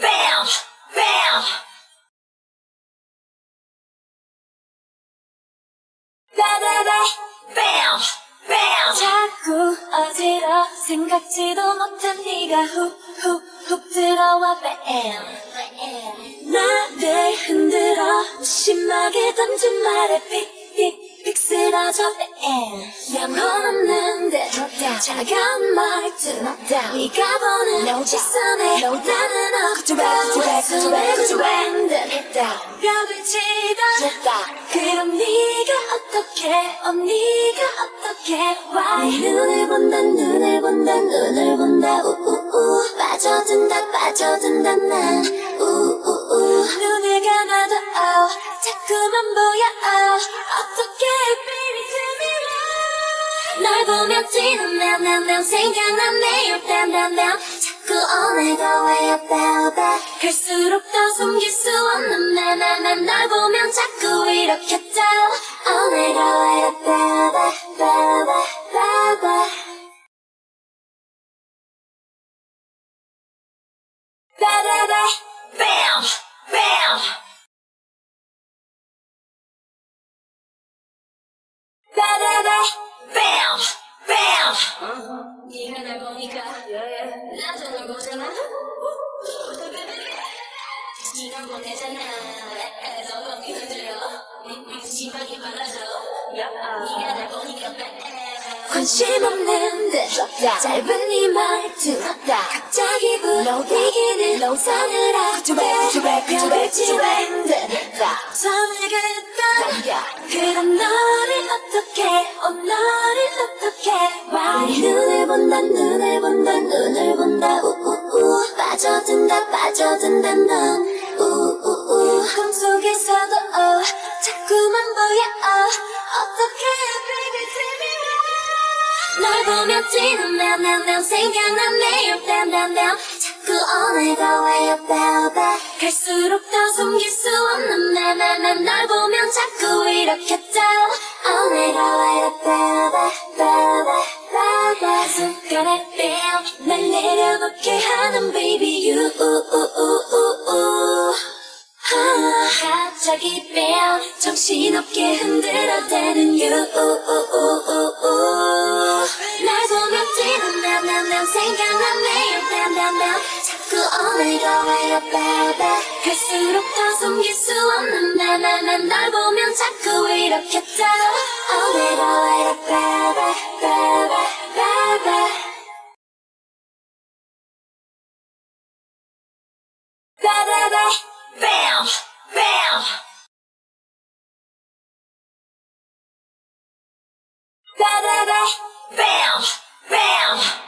bam, bam. bam, bam. 자꾸 어지러 생각지도 못한 네가 훅훅훅 들어와. Bam! 나를 흔들어 심하게 던진 말에 픽 픽픽 쓰러져. bam 영혼 없는데. 차가운 말투. 네가 보는 시선에 나는 어쩌고 저쩌고 벽을 치다. 그럼 네가 어떻게? 어 네가 어떻게? 와네 눈을 본다 눈을 본다 눈을 본다. 우우우. 빠져든다 빠져든다 난 우우우 날 보면 뛰는 맘맘맘 생각나네요 땀땀땀 자꾸 오늘도 왜 about that 갈수록 더 숨길 수 없는 맘맘맘 날 보면 자꾸 이렇게 심하게 말라줘 네가 날 보니까 관심 없는 듯 짧은 네 말투 갑자기 불어대기는 노선을 벽을 치는 듯 선을 긋던 그런 너를 어떻게 어 너를 어떻게. 와 눈을 본다 눈을 본다 눈을 본다. 우우우. 빠져든다 빠져든다 넌 널 보면 뛰는 맘맘맘 생각나네요 땀땀땀 자꾸 오늘도 왜 about that 갈수록 더 숨길 수 없는 맘맘맘 널 보면 자꾸 이렇게 down 오늘도 왜 about that about that about that 순간에 bam 날 내려놓게 하는 baby you 갑자기 뺨 정신없게 흔들어대는 you. 날 보면 뛰는 맘맘맘 생각나네요 땀땀땀 자꾸 오늘도 왜 about that 갈수록 더 숨길 수 없는 맘맘맘 bam, bam.